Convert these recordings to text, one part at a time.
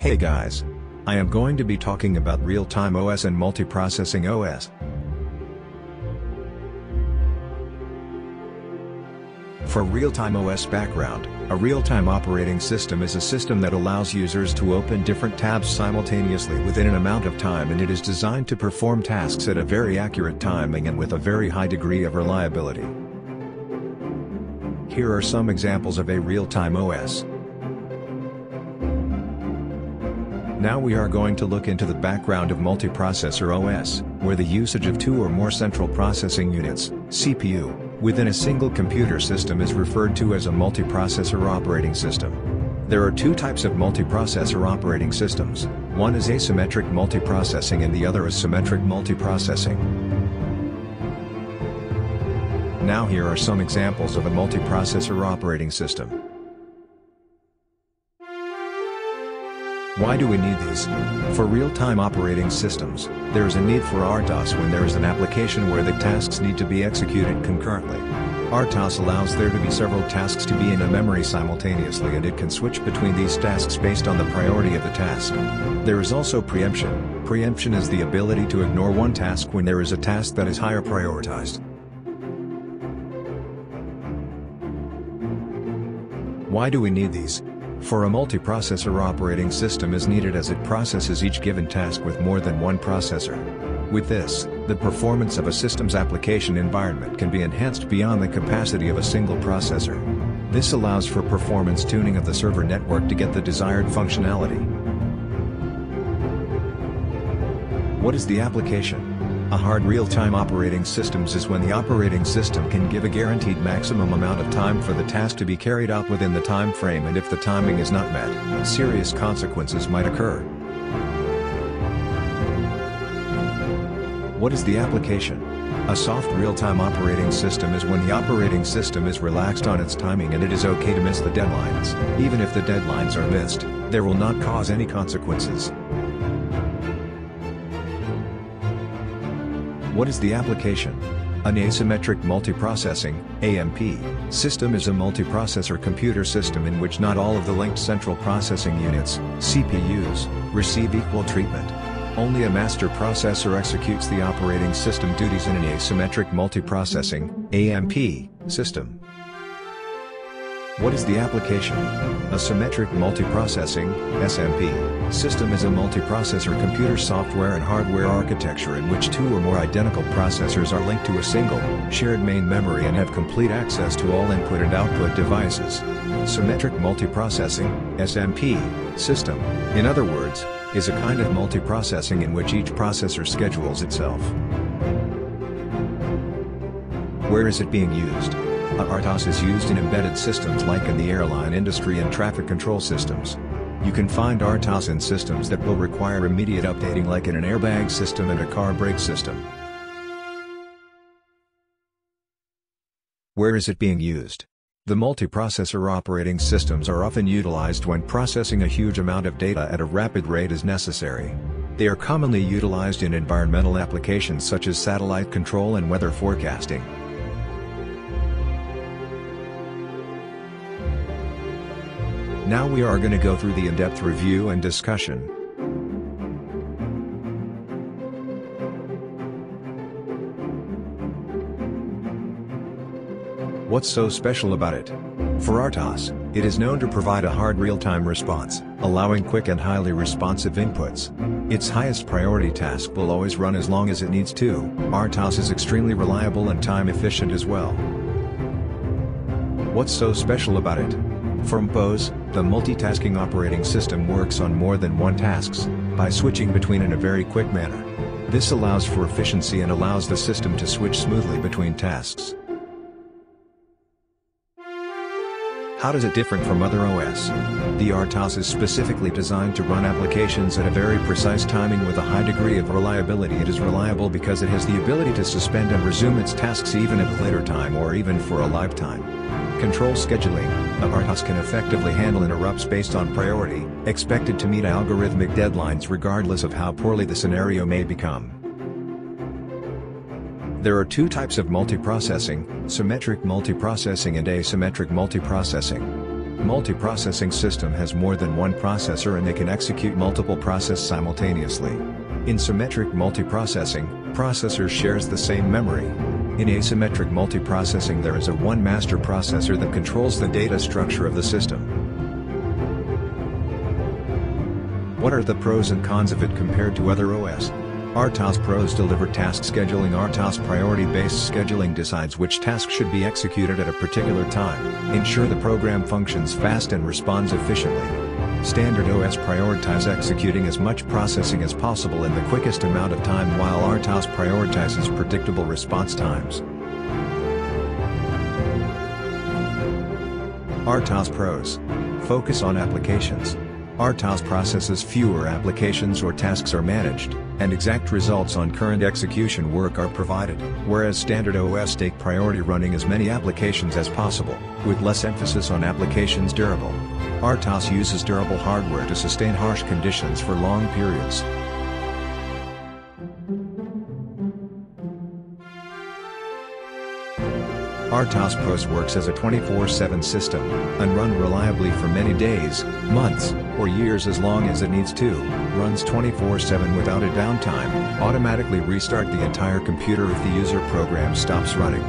Hey guys! I am going to be talking about real-time OS and multiprocessing OS. For real-time OS background, a real-time operating system is a system that allows users to open different tabs simultaneously within an amount of time and it is designed to perform tasks at a very accurate timing and with a very high degree of reliability. Here are some examples of a real-time OS. Now we are going to look into the background of multiprocessor OS, where the usage of two or more central processing units, CPU, within a single computer system is referred to as a multiprocessor operating system. There are two types of multiprocessor operating systems, one is asymmetric multiprocessing and the other is symmetric multiprocessing. Now here are some examples of a multiprocessor operating system. Why do we need these? For real-time operating systems, there is a need for RTOS when there is an application where the tasks need to be executed concurrently. RTOS allows there to be several tasks to be in a memory simultaneously and it can switch between these tasks based on the priority of the task. There is also preemption. Preemption is the ability to ignore one task when there is a task that is higher prioritized. Why do we need these? For a multiprocessor operating system is needed as it processes each given task with more than one processor. With this, the performance of a system's application environment can be enhanced beyond the capacity of a single processor. This allows for performance tuning of the server network to get the desired functionality. What is the application? A hard real-time operating systems is when the operating system can give a guaranteed maximum amount of time for the task to be carried out within the time frame and if the timing is not met, serious consequences might occur. What is the application? A soft real-time operating system is when the operating system is relaxed on its timing and it is okay to miss the deadlines. Even if the deadlines are missed, there will not cause any consequences. What is the application? An asymmetric multiprocessing AMP, system is a multiprocessor computer system in which not all of the linked central processing units CPUs, receive equal treatment. Only a master processor executes the operating system duties in an asymmetric multiprocessing AMP, system. What is the application? A symmetric multiprocessing SMP, system is a multiprocessor computer software and hardware architecture in which two or more identical processors are linked to a single, shared main memory and have complete access to all input and output devices. Symmetric multiprocessing SMP, system, in other words, is a kind of multiprocessing in which each processor schedules itself. Where is it being used? RTOS is used in embedded systems like in the airline industry and traffic control systems. You can find RTOS in systems that will require immediate updating like in an airbag system and a car brake system. Where is it being used? The multiprocessor operating systems are often utilized when processing a huge amount of data at a rapid rate is necessary. They are commonly utilized in environmental applications such as satellite control and weather forecasting. Now we are going to go through the in-depth review and discussion. What's so special about it? For RTOS, it is known to provide a hard real-time response, allowing quick and highly responsive inputs. Its highest priority task will always run as long as it needs to. RTOS is extremely reliable and time efficient as well. What's so special about it? For MPOS, the multitasking operating system works on more than one tasks, by switching between in a very quick manner. This allows for efficiency and allows the system to switch smoothly between tasks. How does it differ from other OS? The RTOS is specifically designed to run applications at a very precise timing with a high degree of reliability. It is reliable because it has the ability to suspend and resume its tasks even at a later time or even for a lifetime. Control scheduling, the RTOS can effectively handle interrupts based on priority, expected to meet algorithmic deadlines regardless of how poorly the scenario may become. There are two types of multiprocessing, symmetric multiprocessing and asymmetric multiprocessing. Multiprocessing system has more than one processor and they can execute multiple process simultaneously. In symmetric multiprocessing, processors shares the same memory. In asymmetric multiprocessing there is a one master processor that controls the data structure of the system. What are the pros and cons of it compared to other OS? RTOS Pros deliver task scheduling RTOS priority-based scheduling decides which task should be executed at a particular time, ensure the program functions fast and responds efficiently. Standard OS prioritizes executing as much processing as possible in the quickest amount of time while RTOS prioritizes predictable response times. RTOS Pros. Focus on applications. RTOS processes fewer applications or tasks are managed, and exact results on current execution work are provided, whereas standard OS take priority running as many applications as possible, with less emphasis on applications durable. RTOS uses durable hardware to sustain harsh conditions for long periods. RTOS Pros works as a 24-7 system, and run reliably for many days, months, or years as long as it needs to, runs 24-7 without a downtime, automatically restart the entire computer if the user program stops running.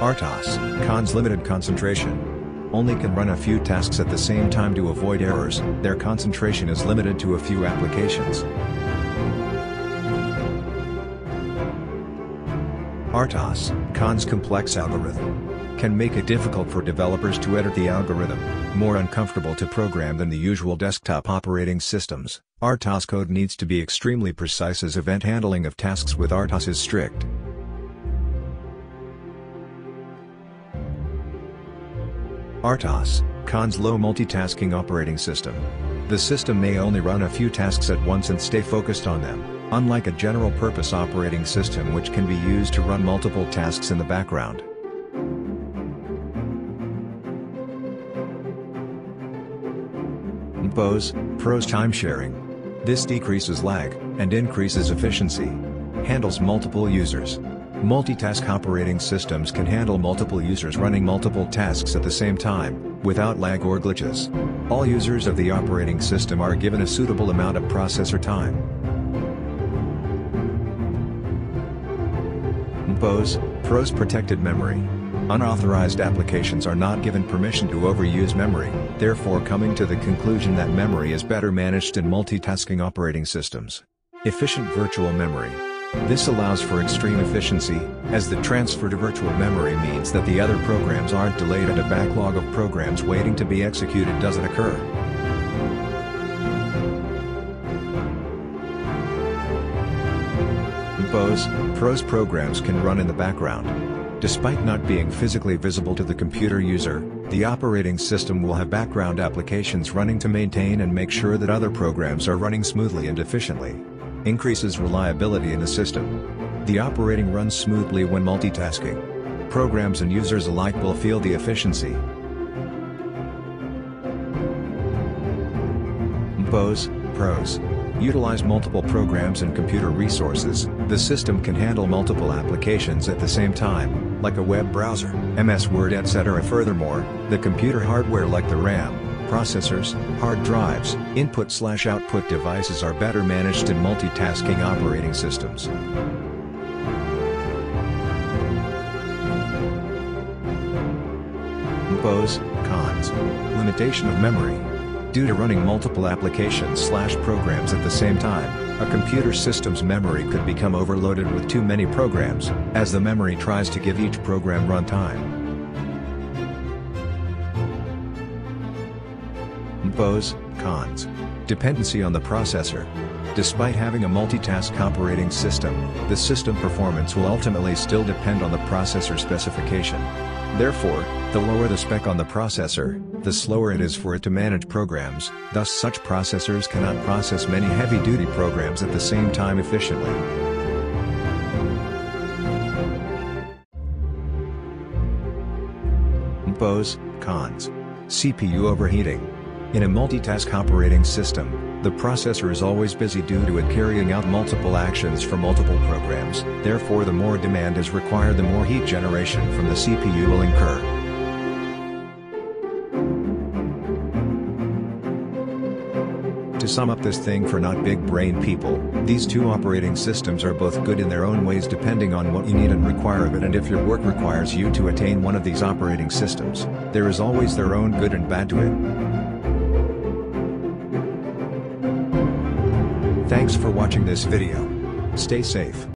RTOS, cons limited concentration. Only can run a few tasks at the same time to avoid errors, their concentration is limited to a few applications. RTOS, cons complex algorithm. Can make it difficult for developers to edit the algorithm, more uncomfortable to program than the usual desktop operating systems. RTOS code needs to be extremely precise as event handling of tasks with RTOS is strict. RTOS, cons low multitasking operating system. The system may only run a few tasks at once and stay focused on them unlike a general-purpose operating system which can be used to run multiple tasks in the background. MPOS, pros time sharing. This decreases lag, and increases efficiency. Handles multiple users. Multitask operating systems can handle multiple users running multiple tasks at the same time, without lag or glitches. All users of the operating system are given a suitable amount of processor time. Pros Protected Memory. Unauthorized applications are not given permission to overuse memory, therefore coming to the conclusion that memory is better managed in multitasking operating systems. Efficient virtual memory. This allows for extreme efficiency, as the transfer to virtual memory means that the other programs aren't delayed and a backlog of programs waiting to be executed doesn't occur. MPOS, PROS programs can run in the background. Despite not being physically visible to the computer user, the operating system will have background applications running to maintain and make sure that other programs are running smoothly and efficiently. Increases reliability in the system. The operating runs smoothly when multitasking. Programs and users alike will feel the efficiency. MPOS, PROS utilize multiple programs and computer resources, the system can handle multiple applications at the same time, like a web browser, MS Word etc. Furthermore, the computer hardware like the RAM, processors, hard drives, input-slash-output devices are better managed in multitasking operating systems. Pros, cons. Limitation of memory. Due to running multiple applications slash programs at the same time, a computer system's memory could become overloaded with too many programs, as the memory tries to give each program runtime. Pros, cons. Dependency on the processor. Despite having a multitask operating system, the system performance will ultimately still depend on the processor specification. Therefore, the lower the spec on the processor, the slower it is for it to manage programs, thus such processors cannot process many heavy-duty programs at the same time efficiently. Pros, cons. CPU overheating. In a multitask operating system, the processor is always busy due to it carrying out multiple actions for multiple programs, therefore the more demand is required the more heat generation from the CPU will incur. To sum up this thing for not big brain people, these two operating systems are both good in their own ways depending on what you need and require of it and if your work requires you to attain one of these operating systems, there is always their own good and bad to it. Thanks for watching this video. Stay safe.